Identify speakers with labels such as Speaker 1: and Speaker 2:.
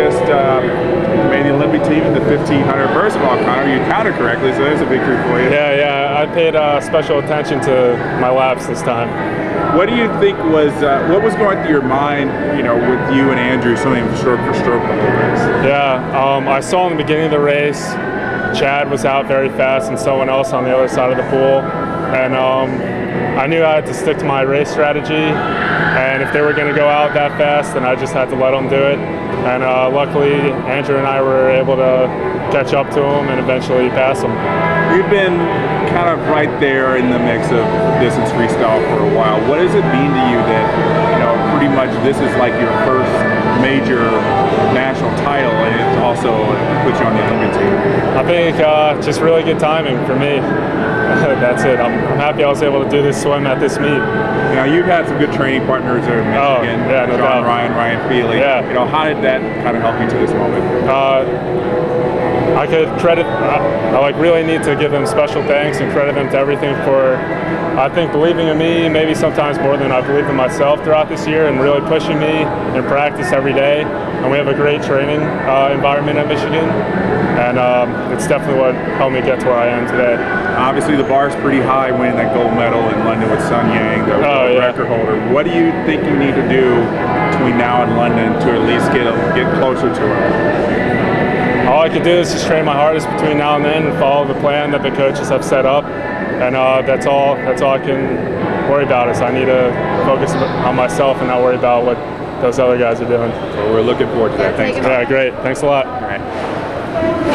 Speaker 1: just uh, made the Olympic team in the 1500 Versaball, Connor. You counted correctly, so there's a victory for you.
Speaker 2: Yeah, yeah. I paid uh, special attention to my laps this time.
Speaker 1: What do you think was uh, what was going through your mind, you know, with you and Andrew, something stroke for stroke the whole race?
Speaker 2: Yeah, um, I saw in the beginning of the race, Chad was out very fast and someone else on the other side of the pool, and um, I knew I had to stick to my race strategy. And if they were going to go out that fast, then I just had to let them do it. And uh, luckily, Andrew and I were able to catch up to them and eventually pass them.
Speaker 1: You've been kind of right there in the mix of distance freestyle for a while. What does it mean to you that, you know, pretty much this is like your first major national title and it also puts you on the Olympic team?
Speaker 2: I think uh, just really good timing for me. That's it. I'm, I'm, happy I was able to do this swim at this meet.
Speaker 1: Now you've had some good training partners in
Speaker 2: oh,
Speaker 1: Michigan,
Speaker 2: oh, yeah, no
Speaker 1: John
Speaker 2: doubt.
Speaker 1: Ryan, Ryan Feeley.
Speaker 2: Yeah.
Speaker 1: You know, how did that kind of help you to this moment?
Speaker 2: Uh, I could credit, I, I like really need to give them special thanks and credit them to everything for, I think, believing in me, maybe sometimes more than I believed in myself throughout this year and really pushing me in practice every day. And we have a great training uh, environment at Michigan. And um, it's definitely what helped me get to where I am today.
Speaker 1: Obviously, the bar is pretty high winning that gold medal in London with Sun Yang, the
Speaker 2: oh, yeah.
Speaker 1: record holder. What do you think you need to do between now and London to at least get, get closer to her?
Speaker 2: all I can do is just train my hardest between now and then and follow the plan that the coaches have set up, and uh, that's all. That's all I can worry about. Is I need to focus on myself and not worry about what those other guys are doing.
Speaker 1: So we're looking forward to that. Thanks.
Speaker 2: Yeah, great. Thanks a lot.
Speaker 1: All right.